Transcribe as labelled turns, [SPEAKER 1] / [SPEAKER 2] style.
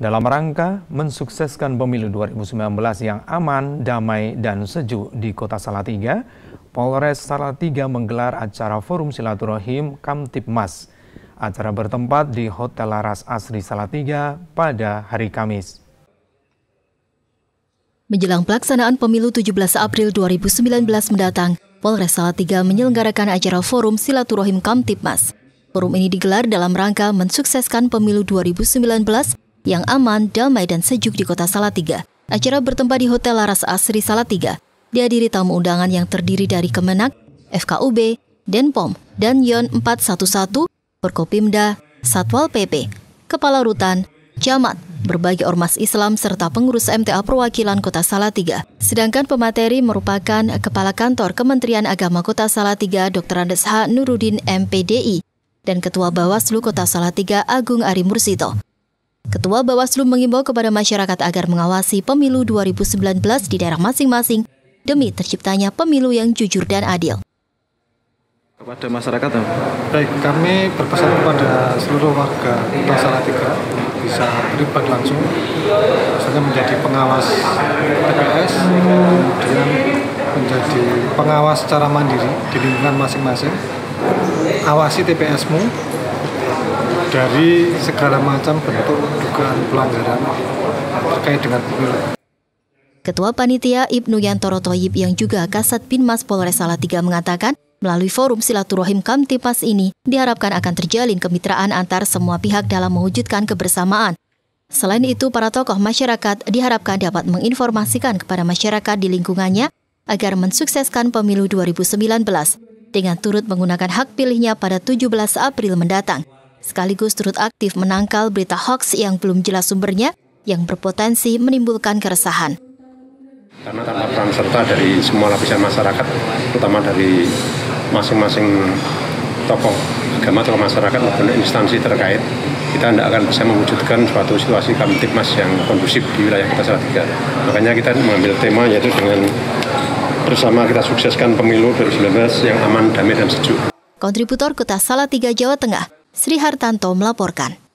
[SPEAKER 1] dalam rangka mensukseskan pemilu 2019 yang aman, damai, dan sejuk di kota Salatiga, Polres Salatiga menggelar acara Forum Silaturahim Kamtipmas. Acara bertempat di Hotel Laras Asri Salatiga pada hari Kamis.
[SPEAKER 2] Menjelang pelaksanaan pemilu 17 April 2019 mendatang, Polres Salatiga menyelenggarakan acara Forum Silaturahim Kamtipmas. Forum ini digelar dalam rangka mensukseskan pemilu 2019 yang aman, damai, dan sejuk di kota Salatiga. Acara bertempat di Hotel Laras Asri Salatiga. Dihadiri tamu undangan yang terdiri dari Kemenak, FKUB, Denpom, dan Yon 411, Forkopimda, Satwal PP, Kepala Rutan, Camat, berbagai ormas Islam serta pengurus MTA perwakilan Kota Salatiga. Sedangkan pemateri merupakan Kepala Kantor Kementerian Agama Kota Salatiga Dr. Andes H. Nurudin MPDI dan Ketua Bawaslu Kota Salatiga Agung Ari Mursito. Ketua Bawaslu mengimbau kepada masyarakat agar mengawasi pemilu 2019 di daerah masing-masing demi terciptanya pemilu yang jujur dan adil.
[SPEAKER 3] Kepada masyarakat,
[SPEAKER 4] baik kami berpesan kepada seluruh warga Kota Salatiga bisa terlibat langsung, misalnya menjadi pengawas TPS, kemudian menjadi pengawas secara mandiri di lingkungan masing-masing, awasi TPSmu, dari segala macam bentuk dugaan pelanggaran terkait dengan pemilu.
[SPEAKER 2] Ketua Panitia Ibnu Yantoro Toyib yang juga Kasat Binmas Polres Salatiga mengatakan, melalui forum silaturahim Kamtipas ini diharapkan akan terjalin kemitraan antar semua pihak dalam mewujudkan kebersamaan. Selain itu, para tokoh masyarakat diharapkan dapat menginformasikan kepada masyarakat di lingkungannya agar mensukseskan pemilu 2019 dengan turut menggunakan hak pilihnya pada 17 April mendatang sekaligus turut aktif menangkal berita hoax yang belum jelas sumbernya yang berpotensi menimbulkan keresahan.
[SPEAKER 5] Karena tanpa peran serta dari semua lapisan masyarakat, terutama dari masing-masing tokoh agama atau masyarakat maupun instansi terkait, kita tidak akan bisa mewujudkan suatu situasi kamtipmas yang kondusif di wilayah kita Salatiga. Makanya kita mengambil tema yaitu dengan bersama kita sukseskan pemilu 2019 yang aman, damai, dan sejuk.
[SPEAKER 2] Kontributor Kota Salatiga, Jawa Tengah, Sri Hartanto melaporkan.